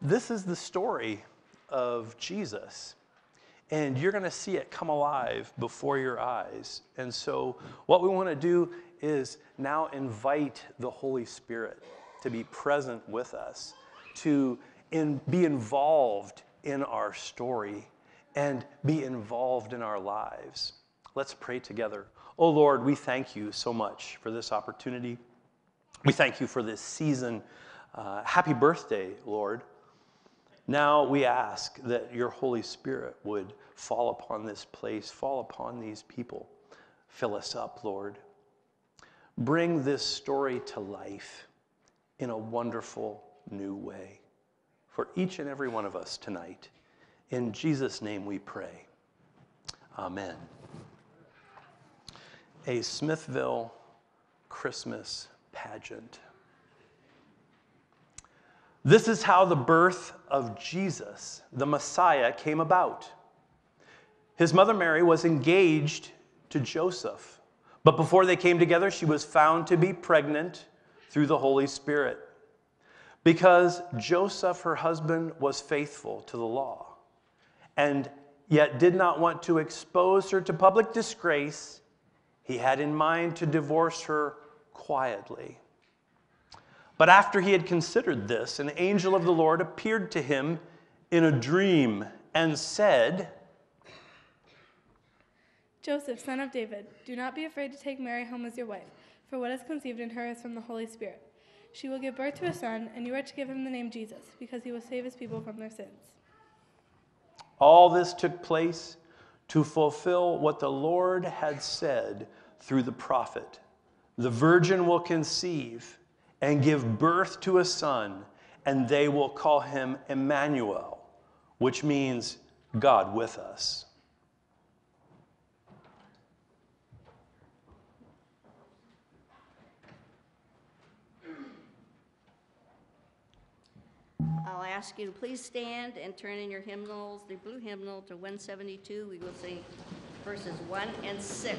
this is the story of Jesus. And you're going to see it come alive before your eyes. And so, what we want to do is now invite the Holy Spirit to be present with us, to in, be involved in our story, and be involved in our lives. Let's pray together. Oh Lord, we thank you so much for this opportunity. We thank you for this season. Uh, happy birthday, Lord. Now we ask that your Holy Spirit would fall upon this place, fall upon these people. Fill us up, Lord. Bring this story to life in a wonderful new way for each and every one of us tonight. In Jesus' name we pray. Amen. A Smithville Christmas pageant. This is how the birth of Jesus, the Messiah, came about. His mother Mary was engaged to Joseph, but before they came together, she was found to be pregnant through the Holy Spirit. Because Joseph, her husband, was faithful to the law and yet did not want to expose her to public disgrace, he had in mind to divorce her quietly. But after he had considered this, an angel of the Lord appeared to him in a dream and said, Joseph, son of David, do not be afraid to take Mary home as your wife, for what is conceived in her is from the Holy Spirit. She will give birth to a son, and you are to give him the name Jesus, because he will save his people from their sins. All this took place to fulfill what the Lord had said through the prophet The virgin will conceive and give birth to a son, and they will call him Emmanuel, which means God with us. I'll ask you to please stand and turn in your hymnals, the blue hymnal to 172. We will sing verses 1 and 6.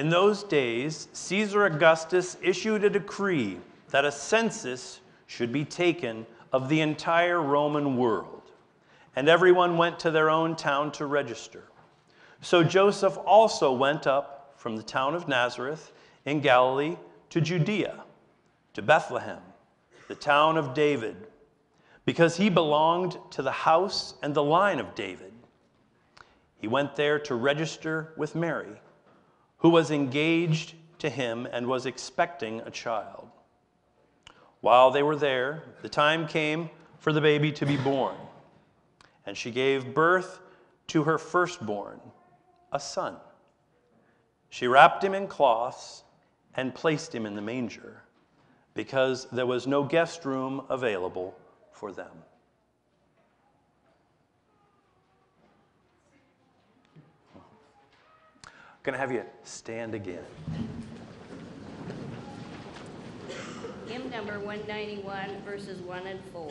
In those days, Caesar Augustus issued a decree that a census should be taken of the entire Roman world, and everyone went to their own town to register. So Joseph also went up from the town of Nazareth in Galilee to Judea, to Bethlehem, the town of David, because he belonged to the house and the line of David. He went there to register with Mary who was engaged to him and was expecting a child. While they were there, the time came for the baby to be born, and she gave birth to her firstborn, a son. She wrapped him in cloths and placed him in the manger because there was no guest room available for them. going to have you stand again. Hymn number 191, verses 1 and 4.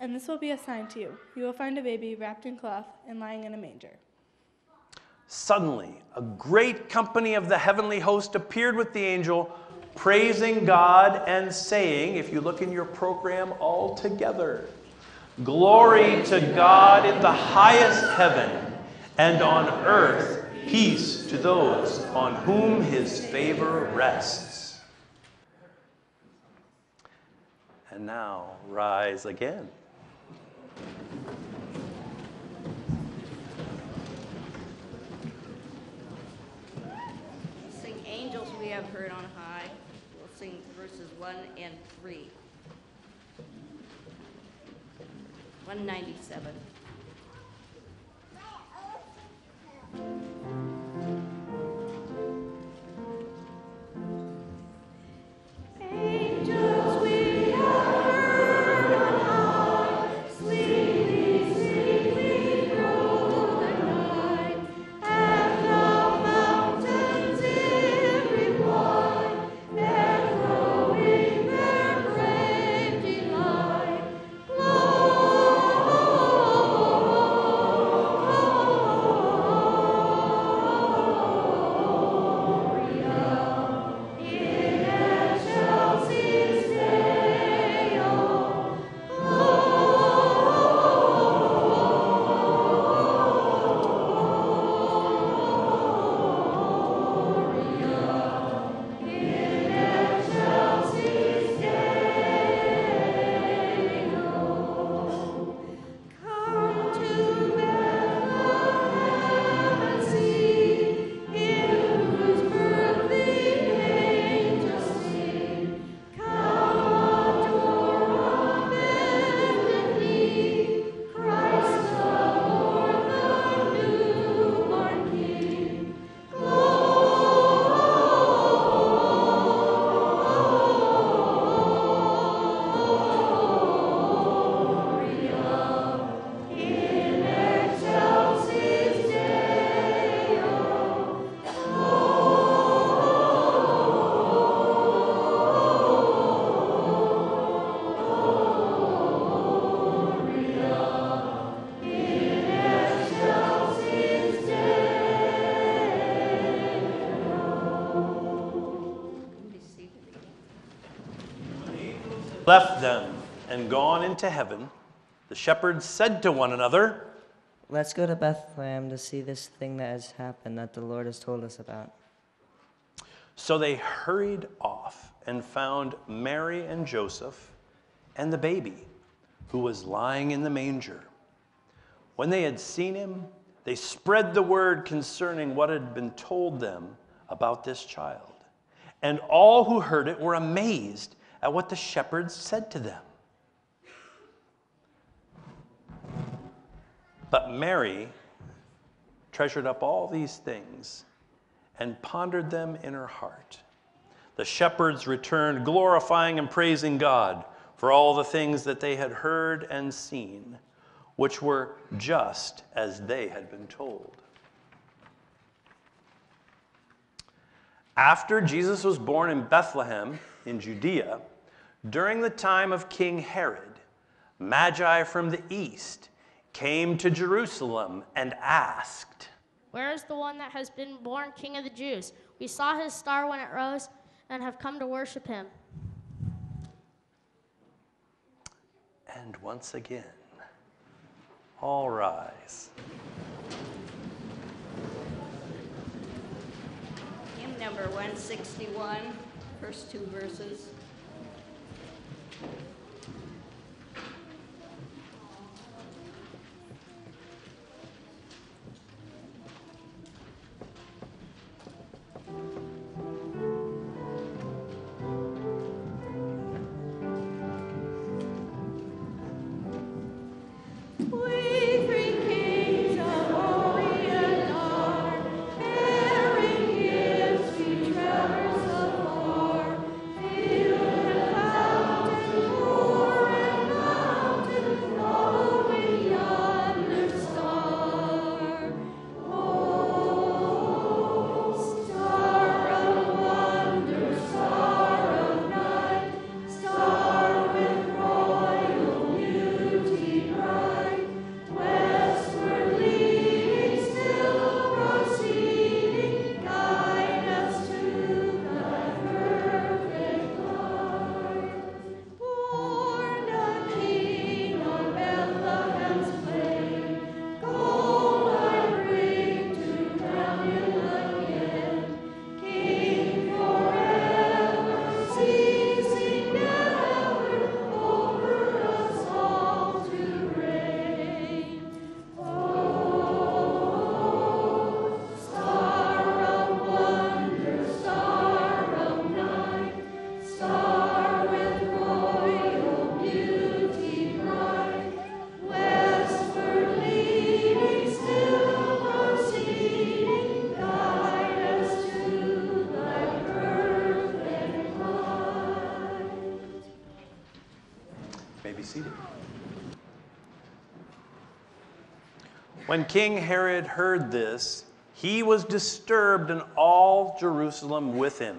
And this will be a sign to you. You will find a baby wrapped in cloth and lying in a manger. Suddenly, a great company of the heavenly host appeared with the angel, praising God and saying, if you look in your program all together, Glory to God in the highest heaven, and on earth peace to those on whom his favor rests. And now rise again. Sing Angels We Have Heard on High. We'll sing verses 1 and 3. 197. Left them and gone into heaven, the shepherds said to one another, Let's go to Bethlehem to see this thing that has happened that the Lord has told us about. So they hurried off and found Mary and Joseph and the baby, who was lying in the manger. When they had seen him, they spread the word concerning what had been told them about this child. And all who heard it were amazed at what the shepherds said to them. But Mary treasured up all these things and pondered them in her heart. The shepherds returned, glorifying and praising God for all the things that they had heard and seen, which were just as they had been told. After Jesus was born in Bethlehem in Judea, during the time of King Herod, Magi from the east came to Jerusalem and asked, Where is the one that has been born King of the Jews? We saw his star when it rose and have come to worship him. And once again, all rise. Hymn number 161, first two verses. When King Herod heard this, he was disturbed, and all Jerusalem with him.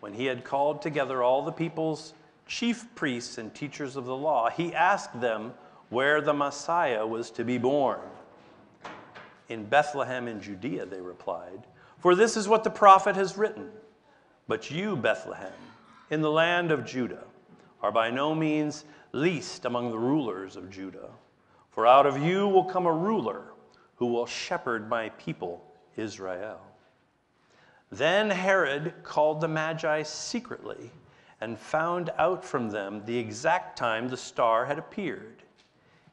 When he had called together all the people's chief priests and teachers of the law, he asked them where the Messiah was to be born. In Bethlehem in Judea, they replied, for this is what the prophet has written. But you, Bethlehem, in the land of Judah, are by no means least among the rulers of Judah. For out of you will come a ruler who will shepherd my people, Israel. Then Herod called the Magi secretly and found out from them the exact time the star had appeared.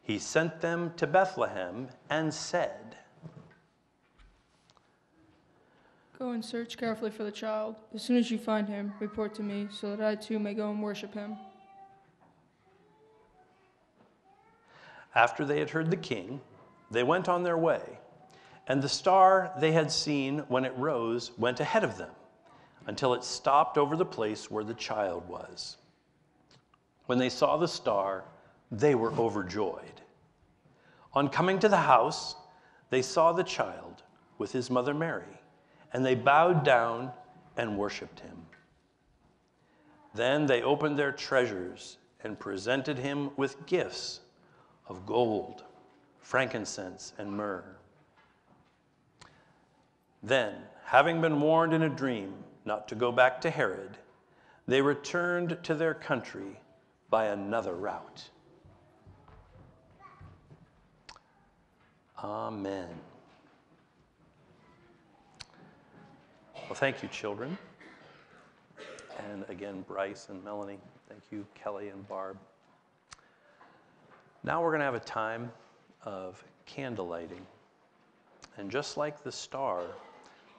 He sent them to Bethlehem and said, Go and search carefully for the child. As soon as you find him, report to me, so that I too may go and worship him. After they had heard the king, they went on their way, and the star they had seen when it rose went ahead of them until it stopped over the place where the child was. When they saw the star, they were overjoyed. On coming to the house, they saw the child with his mother Mary, and they bowed down and worshiped him. Then they opened their treasures and presented him with gifts of gold, frankincense, and myrrh. Then, having been warned in a dream not to go back to Herod, they returned to their country by another route. Amen. Well, thank you, children. And again, Bryce and Melanie. Thank you, Kelly and Barb. Now we're going to have a time of candle lighting. And just like the star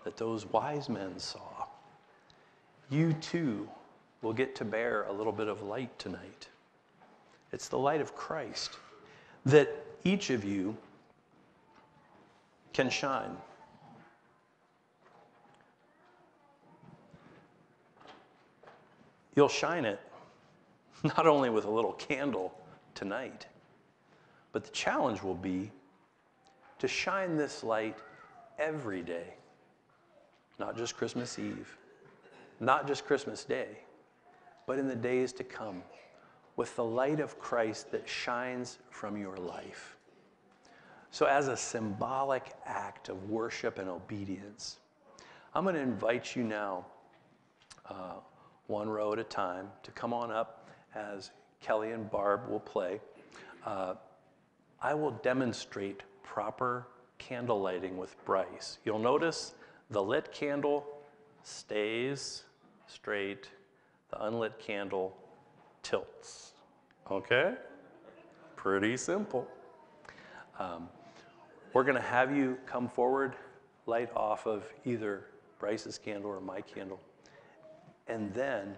that those wise men saw, you too will get to bear a little bit of light tonight. It's the light of Christ that each of you can shine. You'll shine it not only with a little candle tonight, but the challenge will be to shine this light every day, not just Christmas Eve, not just Christmas Day, but in the days to come, with the light of Christ that shines from your life. So, as a symbolic act of worship and obedience, I'm going to invite you now, uh, one row at a time, to come on up as Kelly and Barb will play. Uh, I will demonstrate proper candle lighting with Bryce. You'll notice the lit candle stays straight, the unlit candle tilts. Okay? Pretty simple. Um, we're going to have you come forward, light off of either Bryce's candle or my candle. And then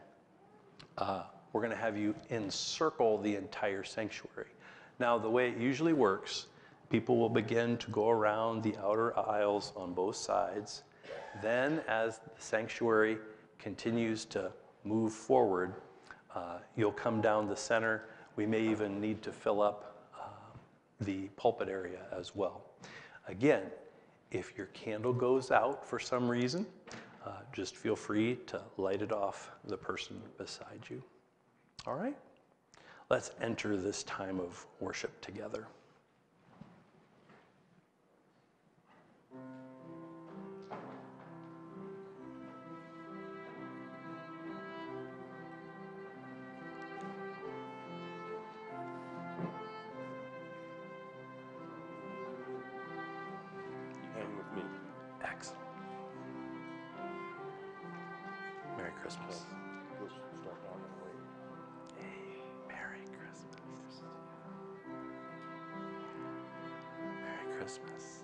uh, we're going to have you encircle the entire sanctuary. Now, the way it usually works, people will begin to go around the outer aisles on both sides. Then, as the sanctuary continues to move forward, uh, you'll come down the center. We may even need to fill up uh, the pulpit area as well. Again, if your candle goes out for some reason, uh, just feel free to light it off the person beside you. All right? Let's enter this time of worship together. Hang with me. Excellent. Merry Christmas. Christmas.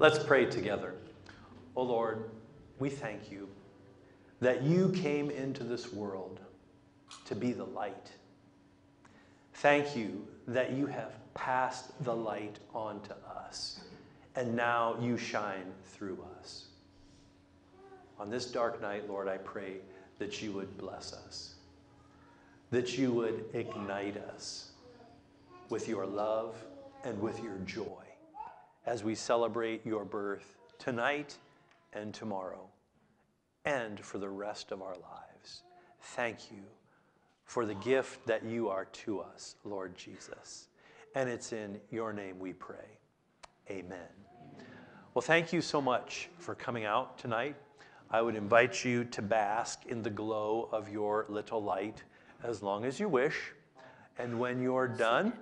Let's pray together. Oh Lord, we thank you that you came into this world to be the light. Thank you that you have passed the light on to us, and now you shine through us. On this dark night, Lord, I pray that you would bless us, that you would ignite us with your love and with your joy as we celebrate your birth tonight and tomorrow and for the rest of our lives. Thank you for the gift that you are to us, Lord Jesus. And it's in your name we pray. Amen. Well, thank you so much for coming out tonight. I would invite you to bask in the glow of your little light as long as you wish. And when you're done,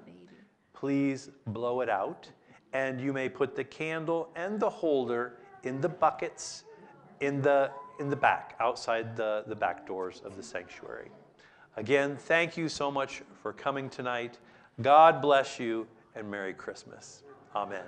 please blow it out. And you may put the candle and the holder in the buckets in the, in the back, outside the, the back doors of the sanctuary. Again, thank you so much for coming tonight. God bless you and Merry Christmas. Amen.